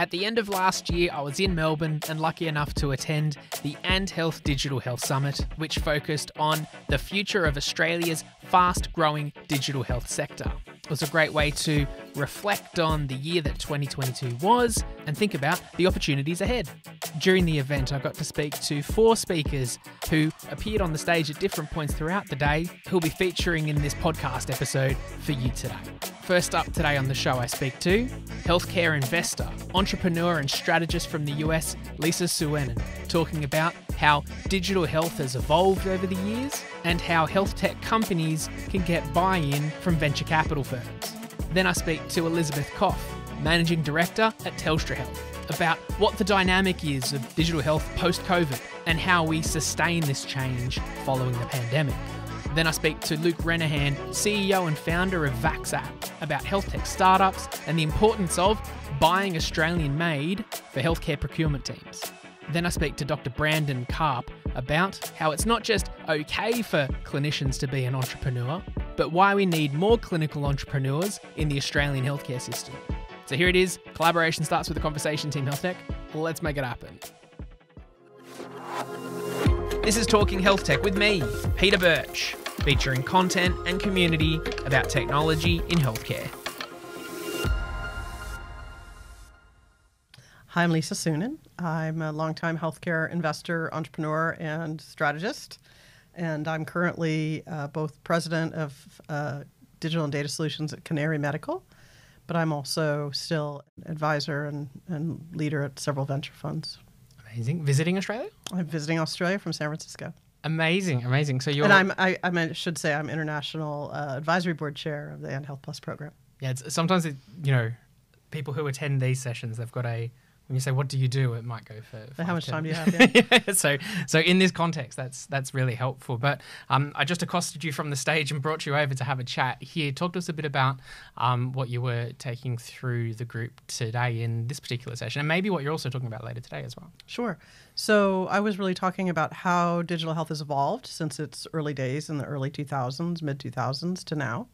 At the end of last year, I was in Melbourne and lucky enough to attend the ANDHealth Digital Health Summit, which focused on the future of Australia's fast growing digital health sector. It was a great way to reflect on the year that 2022 was and think about the opportunities ahead. During the event, I got to speak to four speakers who appeared on the stage at different points throughout the day, who'll be featuring in this podcast episode for you today. First up today on the show, I speak to healthcare investor, entrepreneur, and strategist from the US, Lisa Suennen, talking about how digital health has evolved over the years and how health tech companies can get buy in from venture capital firms. Then I speak to Elizabeth Koff, managing director at Telstra Health, about what the dynamic is of digital health post COVID and how we sustain this change following the pandemic. Then I speak to Luke Renehan, CEO and founder of VaxApp, about health tech startups and the importance of buying Australian made for healthcare procurement teams. Then I speak to Dr. Brandon Carp about how it's not just okay for clinicians to be an entrepreneur, but why we need more clinical entrepreneurs in the Australian healthcare system. So here it is collaboration starts with a conversation, Team Health Tech. Let's make it happen. This is Talking Health Tech with me, Peter Birch, featuring content and community about technology in healthcare. Hi, I'm Lisa Suennen. I'm a longtime healthcare investor, entrepreneur, and strategist. And I'm currently uh, both president of uh, digital and data solutions at Canary Medical, but I'm also still advisor and, and leader at several venture funds. Amazing. Visiting Australia? I'm visiting Australia from San Francisco. Amazing, amazing. So you're And I'm, I, I mean, should say I'm international uh, advisory board chair of the ANDHealth Plus program. yeah. It's, sometimes it, you know, people who attend these sessions, they've got a when you say what do you do, it might go for. How much time do you have? Yeah. Yeah, so so in this context, that's that's really helpful. But um, I just accosted you from the stage and brought you over to have a chat here. Talk to us a bit about um, what you were taking through the group today in this particular session, and maybe what you're also talking about later today as well. Sure. So I was really talking about how digital health has evolved since its early days in the early 2000s, mid 2000s to now,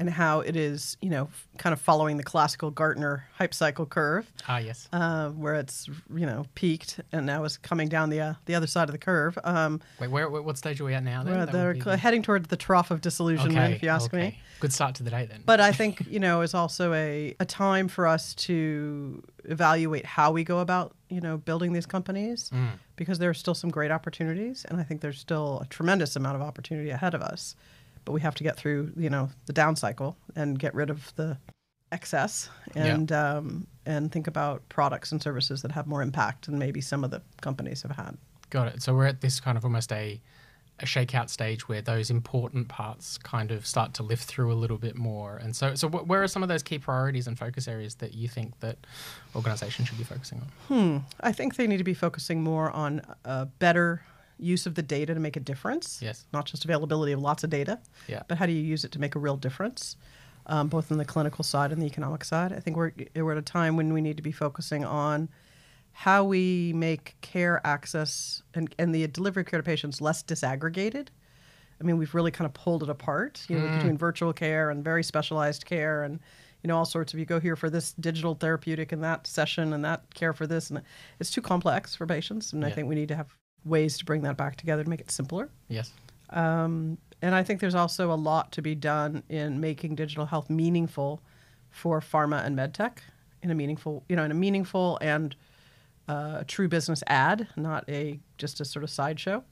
and how it is, you know, kind of following the classical Gartner hype cycle curve, Ah, yes. uh, where it's, you know, peaked and now is coming down the uh, the other side of the curve. Um, Wait, where, what stage are we at now? Then? they're cl- heading towards the trough of disillusionment, if you ask me. Good start to the day then. But I think, you know, it's also a, a time for us to evaluate how we go about, you know, building these companies Mm. because there are still some great opportunities. And I think there's still a tremendous amount of opportunity ahead of us. But we have to get through, you know, the down cycle and get rid of the excess Yeah. and um, and think about products and services that have more impact than maybe some of the companies have had. Got it. So we're at this kind of almost a a shakeout stage where those important parts kind of start to lift through a little bit more. And so, so wh- where are some of those key priorities and focus areas that you think that organizations should be focusing on? Hmm. I think they need to be focusing more on uh, better use of the data to make a difference. Yes. Not just availability of lots of data, Yeah. but how do you use it to make a real difference, um, both on the clinical side and the economic side. I think we're, we're at a time when we need to be focusing on how we make care access and, and the delivery of care to patients less disaggregated. I mean, we've really kind of pulled it apart, you know, between virtual care and very specialized care and, you know, all sorts of, you go here for this digital therapeutic and that session and that care for this. And it's too complex for patients. And I think we need to have ways to bring that back together to make it simpler. Yes. Um, and I think there's also a lot to be done in making digital health meaningful for pharma and medtech in a meaningful, you know, in a meaningful and uh, true business ad, not a just a sort of sideshow.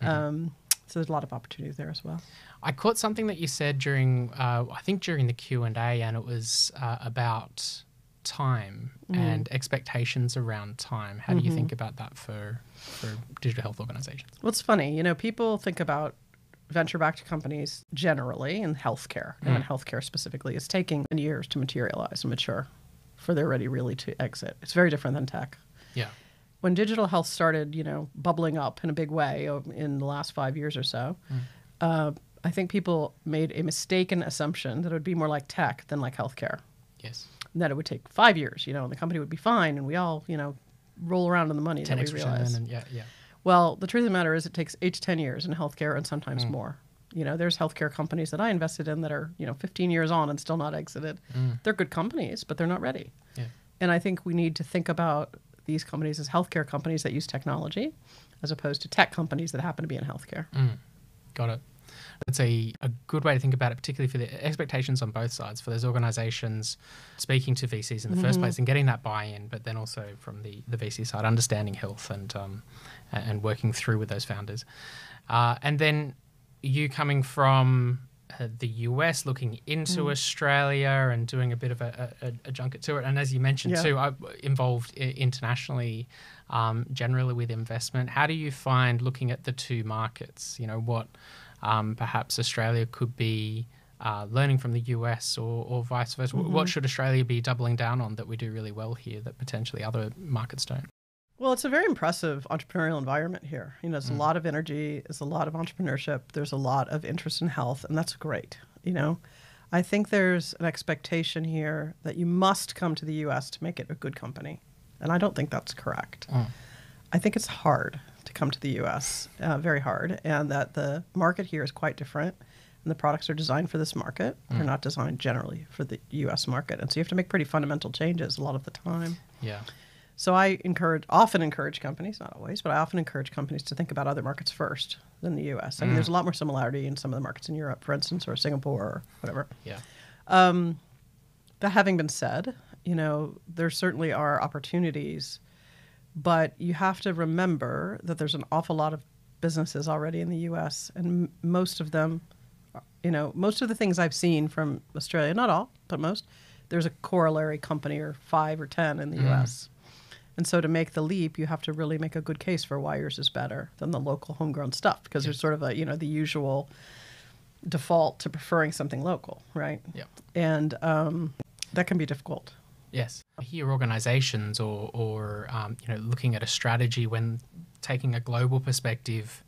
Um, so there's a lot of opportunities there as well. I caught something that you said during, uh, I think during the Q and A, and it was uh, about time mm. and expectations around time. How do you mm-hmm. think about that for for digital health organizations? Well, it's funny, you know, people think about venture-backed companies generally in healthcare, mm. and healthcare specifically, is taking years to materialize and mature for they're ready really to exit. It's very different than tech. Yeah. when digital health started, you know, bubbling up in a big way in the last five years or so, mm. uh, I think people made a mistaken assumption that it would be more like tech than like healthcare. Yes. That it would take five years, you know, and the company would be fine, and we all, you know, roll around in the money Ten that we realize. and yeah, yeah. Well, the truth of the matter is, it takes eight to ten years in healthcare, and sometimes mm. more. You know, there's healthcare companies that I invested in that are, you know, 15 years on and still not exited. Mm. They're good companies, but they're not ready. Yeah. And I think we need to think about these companies as healthcare companies that use technology as opposed to tech companies that happen to be in healthcare. Mm. Got it. That's a, a good way to think about it, particularly for the expectations on both sides, for those organizations speaking to VCs in the first place and getting that buy in, but then also from the, the VC side, understanding health and, um, and working through with those founders. Uh, and then you coming from uh, the US, looking into Australia and doing a bit of a, a, a junket to it. And as you mentioned Yeah. too, I'm involved internationally um, generally with investment. How do you find looking at the two markets? You know, what um, perhaps Australia could be uh, learning from the US or, or vice versa? Wh- What should Australia be doubling down on that we do really well here that potentially other markets don't? Well, it's a very impressive entrepreneurial environment here. You know, there's a lot of energy, it's a lot of entrepreneurship, there's a lot of interest in health, and that's great. You know, I think there's an expectation here that you must come to the U.S. to make it a good company, and I don't think that's correct. I think it's hard to come to the U.S. Uh, very hard, and that the market here is quite different, and the products are designed for this market. Mm. They're not designed generally for the U.S. market, and so you have to make pretty fundamental changes a lot of the time. Yeah. So I encourage, often encourage companies, not always, but I often encourage companies to think about other markets first than the U.S. I mean, mm. there's a lot more similarity in some of the markets in Europe, for instance, or Singapore or whatever. Yeah. Um, that having been said, you know, there certainly are opportunities, but you have to remember that there's an awful lot of businesses already in the U.S. and m- most of them, you know, most of the things I've seen from Australia, not all, but most, there's a corollary company or five or ten in the U.S. And so to make the leap, you have to really make a good case for why yours is better than the local homegrown stuff because there's sort of a, you know, the usual default to preferring something local, right? Yeah. And um, that can be difficult. Yes. I hear organizations or, or um, you know, looking at a strategy when taking a global perspective,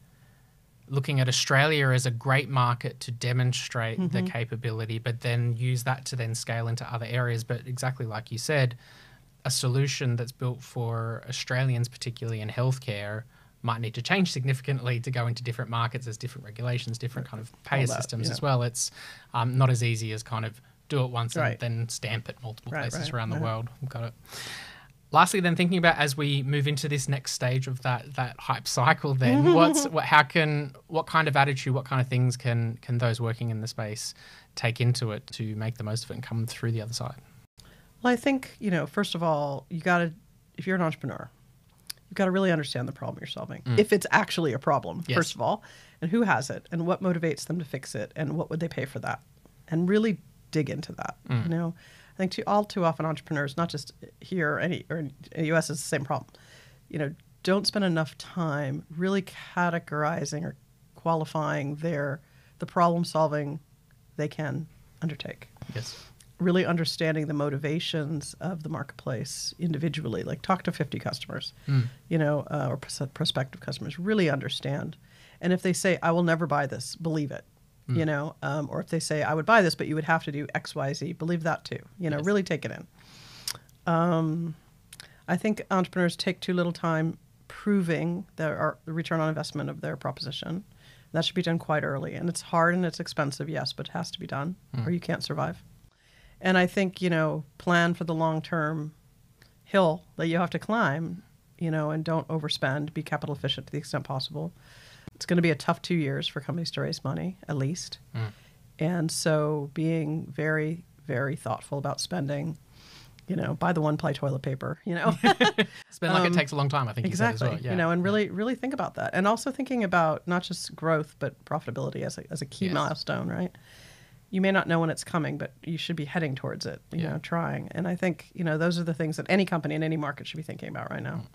looking at Australia as a great market to demonstrate the capability, but then use that to then scale into other areas. But exactly like you said, a solution that's built for Australians, particularly in healthcare, might need to change significantly to go into different markets. There's different regulations, different kind of payer systems yeah. as well. It's um, not as easy as kind of do it once Right. and then stamp it multiple Right, places right, around the yeah. world. Got it. Lastly, then thinking about as we move into this next stage of that that hype cycle, then what's what? How can what kind of attitude, what kind of things can can those working in the space take into it to make the most of it and come through the other side? Well, I think, you know, first of all, you got to, if you're an entrepreneur, you've got to really understand the problem you're solving. Mm. If it's actually a problem, Yes. first of all, and who has it, and what motivates them to fix it, and what would they pay for that, and really dig into that. You know, I think too, all too often entrepreneurs, not just here or any or in the U.S. is the same problem. You know, don't spend enough time really categorizing or qualifying their the problem solving they can undertake Yes. really understanding the motivations of the marketplace individually like talk to 50 customers you know uh, or pros- prospective customers really understand and if they say i will never buy this believe it you know um, or if they say i would buy this but you would have to do xyz believe that too you know Yes. really take it in. Um, i think entrepreneurs take too little time proving their the return on investment of their proposition. That should be done quite early and it's hard and it's expensive yes but it has to be done or you can't survive. And I think, you know, plan for the long term hill that you have to climb, you know, and don't overspend, be capital efficient to the extent possible. It's going to be a tough two years for companies to raise money, at least. Mm. And so being very, very thoughtful about spending, you know, buy the one ply toilet paper, you know. Spend like it um, takes a long time. I think exactly You, said as well. Yeah. you know and really really think about that and also thinking about not just growth but profitability as a, as a key Yes. milestone right you may not know when it's coming but you should be heading towards it you Yeah. know trying and i think you know those are the things that any company in any market should be thinking about right now mm.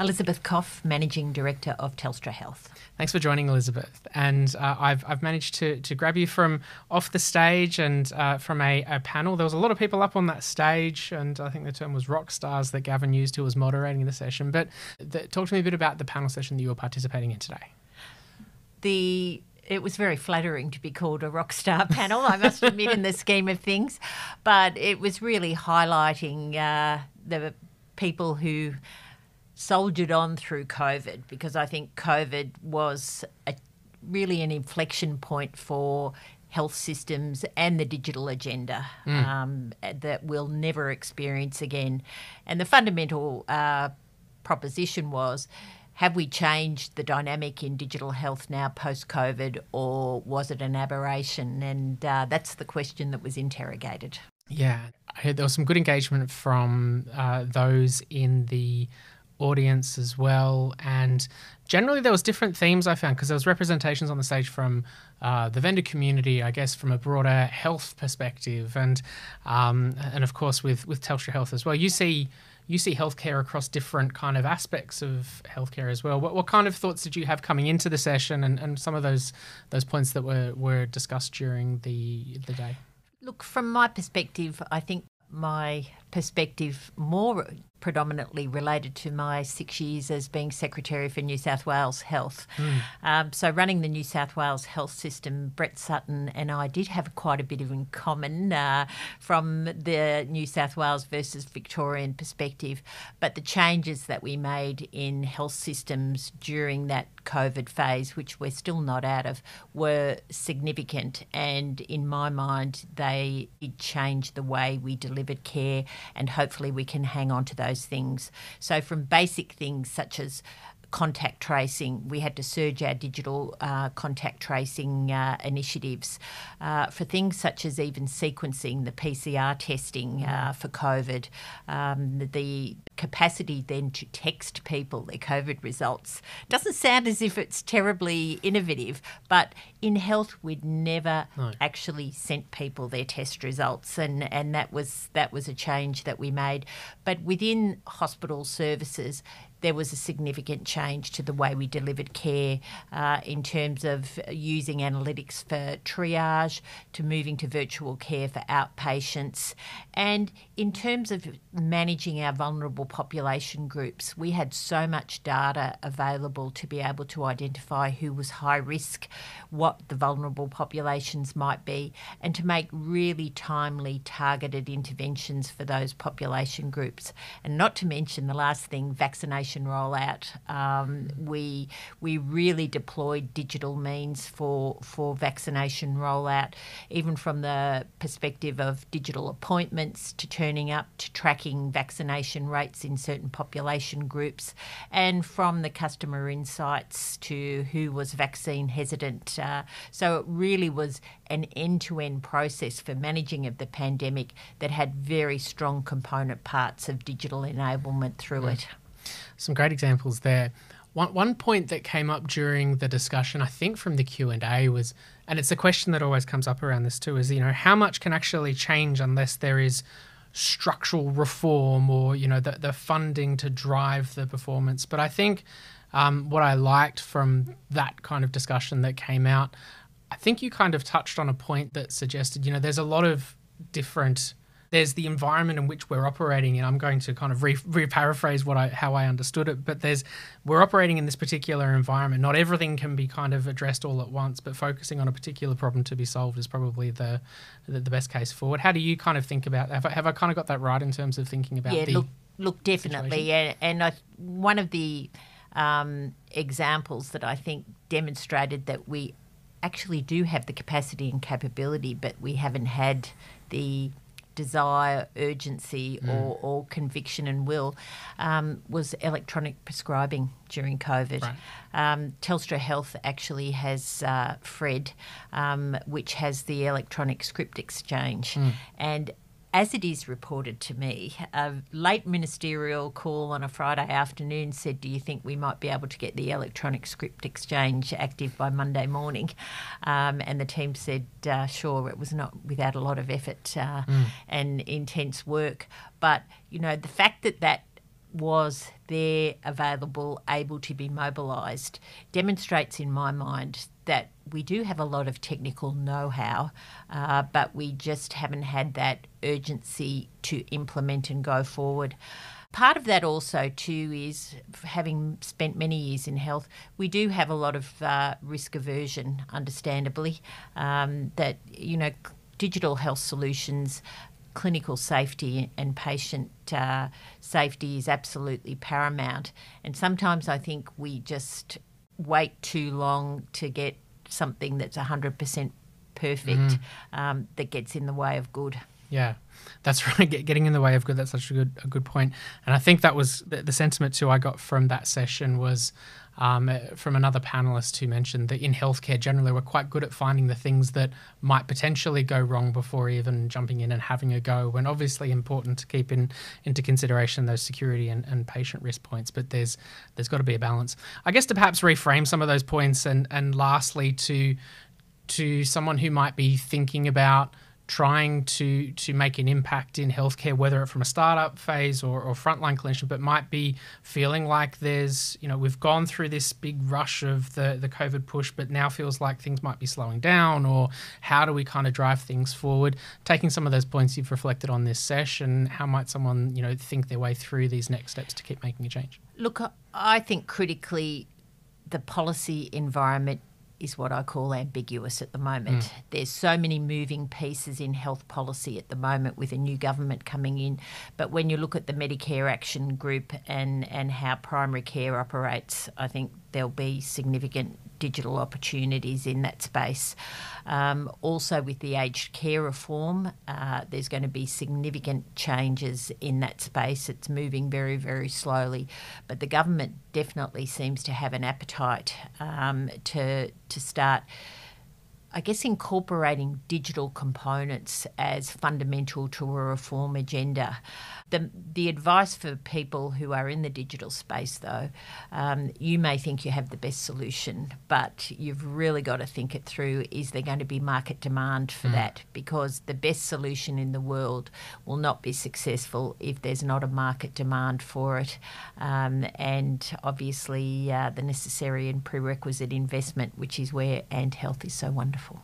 Elizabeth Koff, Managing Director of Telstra Health. Thanks for joining, Elizabeth. And uh, I've, I've managed to, to grab you from off the stage and uh, from a, a panel. There was a lot of people up on that stage, and I think the term was rock stars that Gavin used, who was moderating the session. But the, talk to me a bit about the panel session that you were participating in today. The it was very flattering to be called a rock star panel, I must admit, in the scheme of things. But it was really highlighting uh, the people who soldiered on through COVID because I think COVID was a, really an inflection point for health systems and the digital agenda um, that we'll never experience again. And the fundamental uh, proposition was have we changed the dynamic in digital health now post COVID, or was it an aberration? And uh, that's the question that was interrogated. Yeah, I heard there was some good engagement from uh, those in the audience as well, and generally there was different themes I found because there was representations on the stage from uh, the vendor community, I guess, from a broader health perspective, and um, and of course with with Telstra Health as well. You see. You see healthcare across different kind of aspects of healthcare as well. What, what kind of thoughts did you have coming into the session, and, and some of those those points that were, were discussed during the the day? Look, from my perspective, I think my perspective more predominantly related to my six years as being Secretary for New South Wales Health. Um, so, running the New South Wales health system, Brett Sutton and I did have quite a bit of in common uh, from the New South Wales versus Victorian perspective. But the changes that we made in health systems during that COVID phase, which we're still not out of, were significant. And in my mind, they did change the way we delivered care, and hopefully we can hang on to those things. So, from basic things such as contact tracing. We had to surge our digital uh, contact tracing uh, initiatives uh, for things such as even sequencing, the PCR testing uh, for COVID, um, the capacity then to text people their COVID results. Doesn't sound as if it's terribly innovative, but in health we'd never No. actually sent people their test results, and, and that was that was a change that we made. But within hospital services, there was a significant change to the way we delivered care uh, in terms of using analytics for triage to moving to virtual care for outpatients. And in terms of managing our vulnerable population groups, we had so much data available to be able to identify who was high risk, what the vulnerable populations might be, and to make really timely, targeted interventions for those population groups. And not to mention the last thing, vaccination rollout. Um, we we really deployed digital means for for vaccination rollout, even from the perspective of digital appointments to turning up to tracking vaccination rates in certain population groups, and from the customer insights to who was vaccine hesitant. Uh, so it really was an end-to-end process for managing of the pandemic that had very strong component parts of digital enablement through it. Some great examples there. One one point that came up during the discussion, I think from the Q and A was, and it's a question that always comes up around this too, is you know how much can actually change unless there is structural reform or you know the the funding to drive the performance. But I think um, what I liked from that kind of discussion that came out, I think you kind of touched on a point that suggested you know there's a lot of different there's the environment in which we're operating and I'm going to kind of re, paraphrase what I how I understood it, but there's we're operating in this particular environment. Not everything can be kind of addressed all at once, but focusing on a particular problem to be solved is probably the the, the best case forward. How do you kind of think about? Have I, have I kind of got that right in terms of thinking about yeah, the look, look, definitely, and, and I, one of the um, examples that I think demonstrated that we actually do have the capacity and capability, but we haven't had the desire, urgency, or, or conviction and will um, was electronic prescribing during COVID. Right. Um, Telstra Health actually has uh, Fred, um, which has the electronic script exchange, and as it is reported to me, a late ministerial call on a Friday afternoon said, Do you think we might be able to get the electronic script exchange active by Monday morning? Um, and the team said, uh, Sure, it was not without a lot of effort uh, and intense work. But, you know, the fact that that was there available, able to be mobilised, demonstrates in my mind that we do have a lot of technical know how, uh, but we just haven't had that urgency to implement and go forward. Part of that also too is having spent many years in health, we do have a lot of uh, risk aversion, understandably. Um, that you know, digital health solutions clinical safety and patient uh, safety is absolutely paramount. And sometimes I think we just wait too long to get something that's 100% perfect um, that gets in the way of good. Yeah, that's right. Getting in the way of good. That's such a good a good point. And I think that was the, the sentiment too. I got from that session was um, uh, from another panelist who mentioned that in healthcare generally we're quite good at finding the things that might potentially go wrong before even jumping in and having a go. When obviously important to keep in into consideration those security and, and patient risk points, but there's there's got to be a balance. I guess to perhaps reframe some of those points and and lastly to to someone who might be thinking about trying to to make an impact in healthcare, whether it from a startup phase or, or frontline clinician, but might be feeling like there's you know we've gone through this big rush of the the COVID push, but now feels like things might be slowing down, or how do we kind of drive things forward? Taking some of those points you've reflected on this session, how might someone you know think their way through these next steps to keep making a change? Look, I think critically, the policy environment is what I call ambiguous at the moment. Mm. There's so many moving pieces in health policy at the moment with a new government coming in. But when you look at the Medicare Action Group and, and how primary care operates, I think there'll be significant digital opportunities in that space. Um, also, with the aged care reform, uh, there's going to be significant changes in that space. It's moving very, very slowly, but the government definitely seems to have an appetite um, to to start I guess incorporating digital components as fundamental to a reform agenda. The, the advice for people who are in the digital space, though, um, you may think you have the best solution, but you've really got to think it through. Is there going to be market demand for mm. that? Because the best solution in the world will not be successful if there's not a market demand for it. Um, and obviously, uh, the necessary and prerequisite investment, which is where ANDHealth is so wonderful wonderful.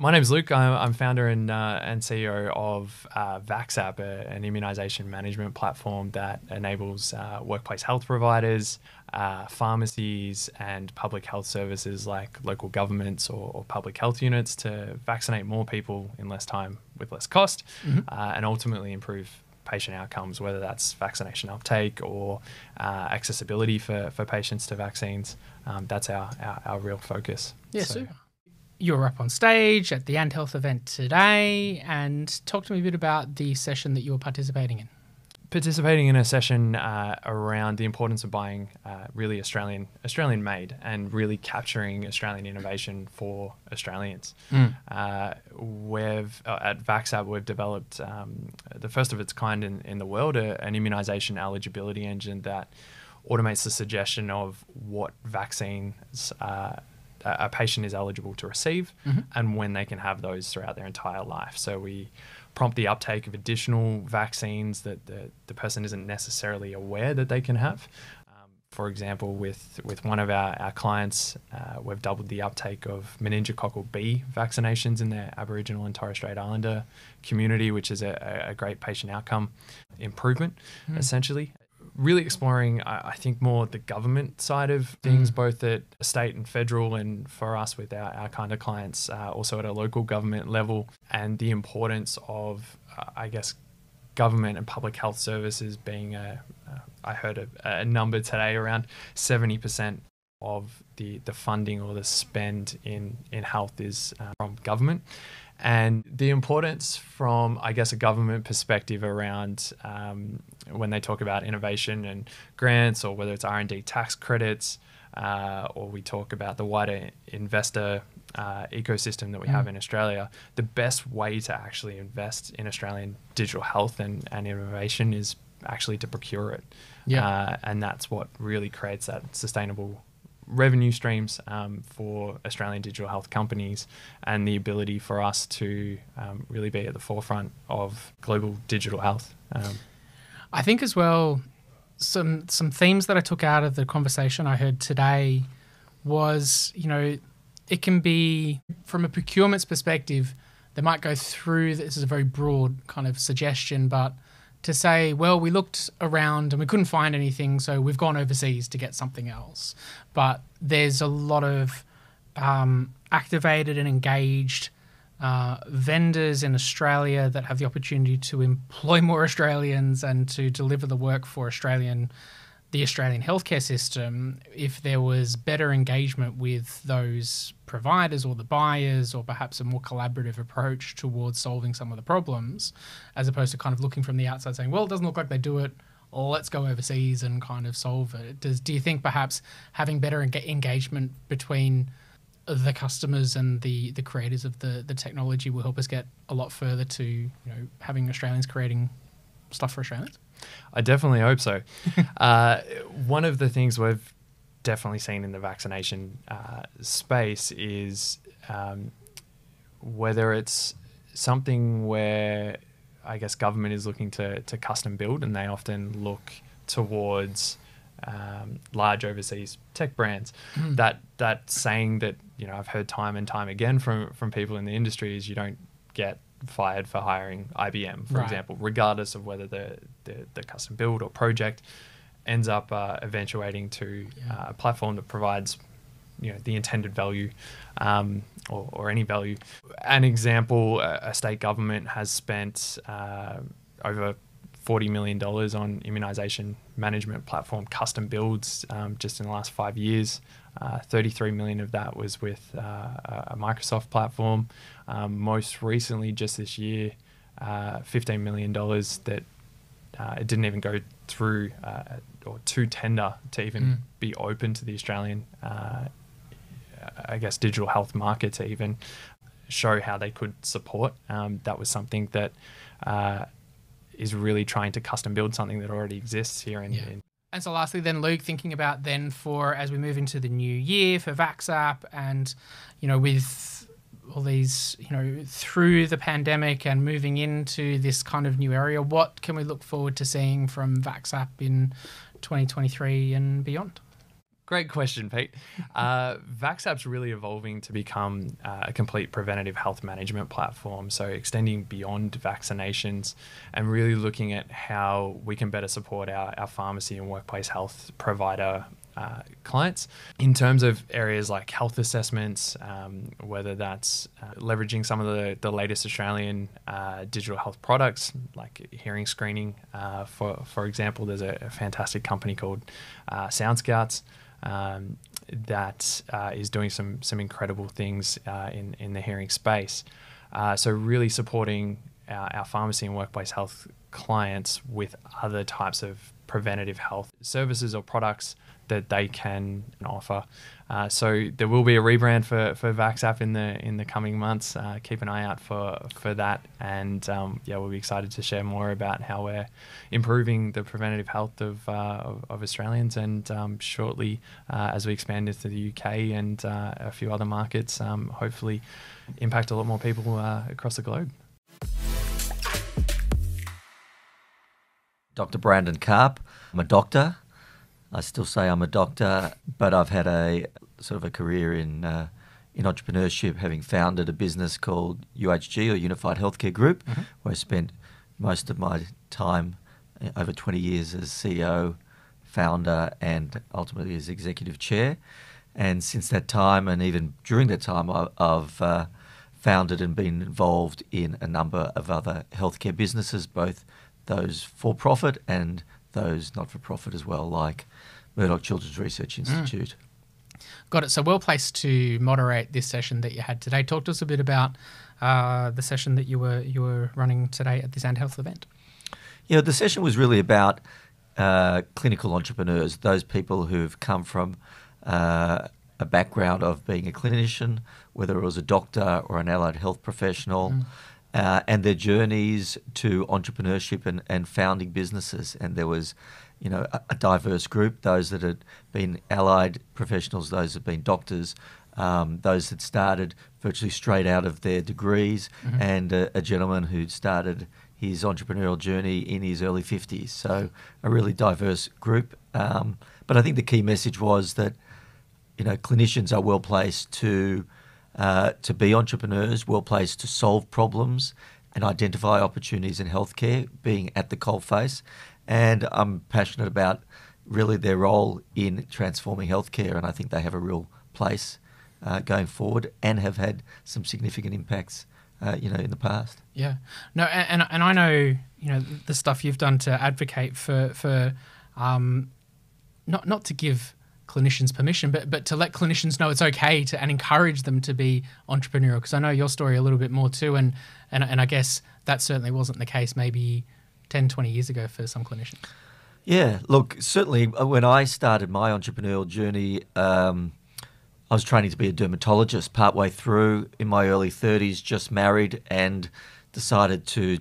My name is Luke. I'm, I'm founder and, uh, and CEO of uh, VaxApp, an immunization management platform that enables uh, workplace health providers, uh, pharmacies, and public health services like local governments or, or, public health units to vaccinate more people in less time with less cost mm-hmm. Uh, and ultimately improve patient outcomes, whether that's vaccination uptake or uh, accessibility for, for patients to vaccines. Um, that's our, our, our, real focus. Yeah, so. super. You were up on stage at the ANDHealth event today, and talk to me a bit about the session that you were participating in participating in a session uh, around the importance of buying uh, really Australian Australian made and really capturing Australian innovation for Australians. Mm. Uh, we've uh, at VaxApp we've developed um, the first of its kind in, in the world, an immunization eligibility engine that automates the suggestion of what vaccines uh, a patient is eligible to receive mm-hmm. and when they can have those throughout their entire life. So we prompt the uptake of additional vaccines that the, the person isn't necessarily aware that they can have. Um, for example, with, with one of our, our clients, uh, we've doubled the uptake of meningococcal B vaccinations in their Aboriginal and Torres Strait Islander community, which is a, a great patient outcome improvement, mm. essentially really exploring, I, I, think, more the government side of things, mm. both at state and federal, and for us with our, our kind of clients, uh, also at a local government level, and the importance of, uh, I guess, government and public health services being a, uh, I heard a, a number today around 70% of the, the funding or the spend in, in health is uh, from government and the importance from i guess a government perspective around um, when they talk about innovation and grants or whether it's r&d tax credits uh, or we talk about the wider investor uh, ecosystem that we mm. have in australia the best way to actually invest in australian digital health and, and innovation is actually to procure it yeah. Uh, and that's what really creates that sustainable revenue streams um, for Australian digital health companies and the ability for us to um, really be at the forefront of global digital health. Um, I think as well, some some themes that I took out of the conversation I heard today was, you know, it can be from a procurement's perspective, they might go through. This is a very broad kind of suggestion, but to say, well, we looked around and we couldn't find anything, so we've gone overseas to get something else. But there's a lot of um, activated and engaged uh, vendors in Australia that have the opportunity to employ more Australians and to deliver the work for Australian the Australian healthcare system, if there was better engagement with those providers or the buyers, or perhaps a more collaborative approach towards solving some of the problems, as opposed to kind of looking from the outside saying, well, it doesn't look like they do it. Let's go overseas and kind of solve it. Does do you think perhaps having better enga- engagement between the customers and the the creators of the the technology will help us get a lot further to you know having Australians creating stuff for Australians? I definitely hope so. uh, one of the things we've definitely seen in the vaccination uh, space is um, whether it's something where I guess government is looking to, to custom build and they often look towards um, large overseas tech brands. Mm. That that saying that you know I've heard time and time again from from people in the industry is you don't get fired for hiring IBM, for Right. example, regardless of whether the, the, the custom build or project ends up uh, eventuating to Yeah. uh, a platform that provides you know the intended value um, or, or any value. An example: a, state government has spent uh, over forty million dollars on immunization management platform custom builds um, just in the last five years. Uh, Thirty-three million of that was with uh, a a Microsoft platform. Um, most recently, just this year, uh, fifteen million dollars that uh, it didn't even go through uh, or to tender to even Mm. be open to the Australian, uh, I guess, digital health market to even show how they could support. Um, that was something that uh, is really trying to custom build something that already exists here in, Yeah. in And so, lastly, then Luke, thinking about then for as we move into the new year for VaxApp, and you know, with all these, you know, through the pandemic and moving into this kind of new area, what can we look forward to seeing from VaxApp in 2023 and beyond? Great question, Pete. Uh, VaxApp's really evolving to become uh, a complete preventative health management platform. So, extending beyond vaccinations and really looking at how we can better support our, our pharmacy and workplace health provider uh, clients in terms of areas like health assessments, um, whether that's uh, leveraging some of the, the latest Australian uh, digital health products like hearing screening. Uh, for, for example, there's a, a fantastic company called uh, Sound Scouts um, that uh, is doing some some incredible things in in the hearing space. So really supporting our, our pharmacy and workplace health clients with other types of preventative health services or products that they can offer. Uh, so there will be a rebrand for for VaxApp in the in the coming months. Uh, keep an eye out for for that, and um, yeah, we'll be excited to share more about how we're improving the preventative health of uh, of, of Australians, and um, shortly uh, as we expand into the UK and uh, a few other markets, um, hopefully impact a lot more people uh, across the globe. Dr. Brandon Carp. I'm a doctor. I still say I'm a doctor, but I've had a sort of a career in uh, in entrepreneurship, having founded a business called UHG or Unified Healthcare Group, where I spent most of my time uh, over 20 years as CEO, founder, and ultimately as executive chair. And since that time, and even during that time, I've uh, founded and been involved in a number of other healthcare businesses, both those for profit and those not for profit as well, like Murdoch Children's Research Institute. Got it. So well placed to moderate this session that you had today. Talk to us a bit about uh, the session that you were you were running today at this ANDHealth event. Yeah, the session was really about uh, clinical entrepreneurs, those people who've come from uh, a background of being a clinician, whether it was a doctor or an allied health professional, uh, and their journeys to entrepreneurship and, and founding businesses. And there was, you know, a, a diverse group, those that had been allied professionals, those that had been doctors, um, those that started virtually straight out of their degrees, and a, a gentleman who'd started his entrepreneurial journey in his early 50s. So a really diverse group. Um, but I think the key message was that, you know, clinicians are well placed to uh, to be entrepreneurs, well placed to solve problems and identify opportunities in healthcare, being at the coalface. And I'm passionate about really their role in transforming healthcare, and I think they have a real place uh, going forward and have had some significant impacts, uh, you know, in the past. Yeah, no, and, and I know you know the stuff you've done to advocate for for um, not not to give clinicians permission, but but to let clinicians know it's okay to and encourage them to be entrepreneurial. Because I know your story a little bit more too, and and and I guess that certainly wasn't the case maybe 10, 20 years ago for some clinicians. Yeah, look, certainly uh, when I started my entrepreneurial journey, um, I was training to be a dermatologist partway through in my early 30s, just married, and decided to,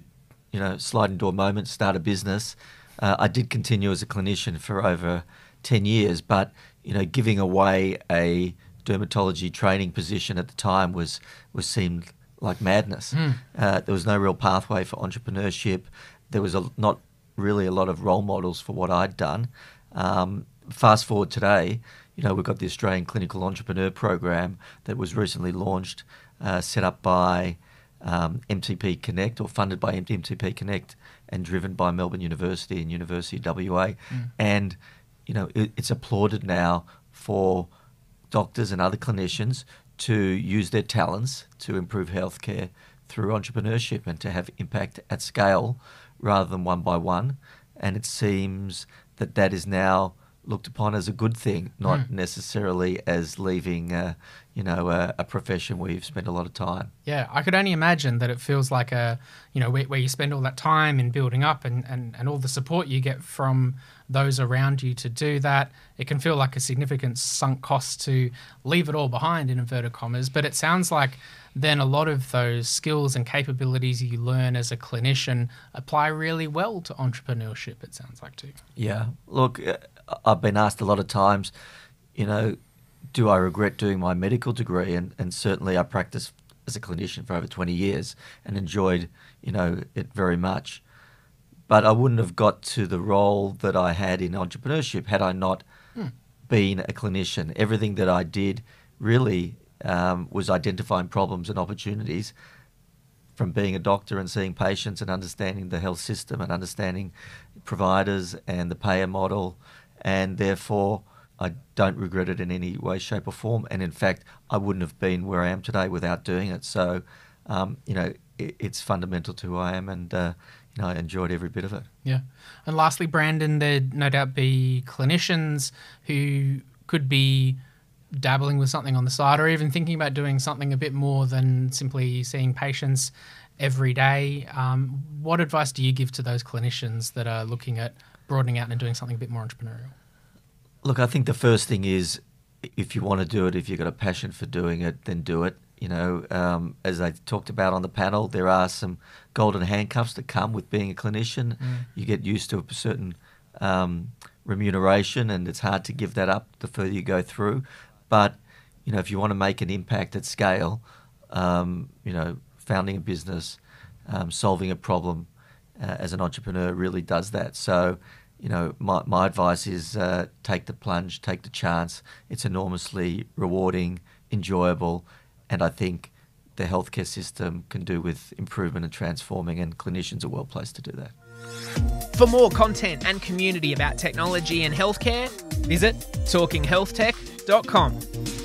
you know, slide into a moment, start a business. Uh, I did continue as a clinician for over 10 years, but, you know, giving away a dermatology training position at the time was, was seemed like madness. Mm. Uh, there was no real pathway for entrepreneurship. There was a, not really a lot of role models for what I'd done. Um, fast forward today, you know, we've got the Australian Clinical Entrepreneur Program that was recently launched, uh, set up by um, MTP Connect or funded by MTP Connect and driven by Melbourne University and University WA. Mm. And, you know, it, it's applauded now for doctors and other clinicians to use their talents to improve healthcare through entrepreneurship and to have impact at scale rather than one by one. And it seems that that is now looked upon as a good thing, not Mm. necessarily as leaving, uh, you know, a, a profession where you've spent a lot of time. Yeah, I could only imagine that it feels like a, you know, where, where you spend all that time in building up and, and, and all the support you get from those around you to do that. It can feel like a significant sunk cost to leave it all behind, in inverted commas. But it sounds like then a lot of those skills and capabilities you learn as a clinician apply really well to entrepreneurship, it sounds like too. Yeah. Look, uh, I've been asked a lot of times, you know, do I regret doing my medical degree? And, and certainly I practiced as a clinician for over 20 years and enjoyed, you know, it very much. But I wouldn't have got to the role that I had in entrepreneurship had I not been a clinician. Everything that I did really um, was identifying problems and opportunities from being a doctor and seeing patients and understanding the health system and understanding providers and the payer model. And therefore, I don't regret it in any way, shape, or form. And in fact, I wouldn't have been where I am today without doing it. So, um, you know, it, it's fundamental to who I am, and uh, know, I enjoyed every bit of it. Yeah. And lastly, Brandon, there'd no doubt be clinicians who could be dabbling with something on the side or even thinking about doing something a bit more than simply seeing patients every day. Um, what advice do you give to those clinicians that are looking at broadening out and doing something a bit more entrepreneurial? Look, I think the first thing is if you want to do it, if you've got a passion for doing it, then do it. You know, um, as I talked about on the panel, there are some golden handcuffs that come with being a clinician. You get used to a certain um, remuneration, and it's hard to give that up the further you go through. But you know, if you want to make an impact at scale, um, you know, founding a business, um, solving a problem uh, as an entrepreneur really does that. So, you know, my, my advice is uh, take the plunge, take the chance. It's enormously rewarding, enjoyable, and I think the healthcare system can do with improvement and transforming, and clinicians are well placed to do that. For more content and community about technology and healthcare, visit talkinghealthtech.com.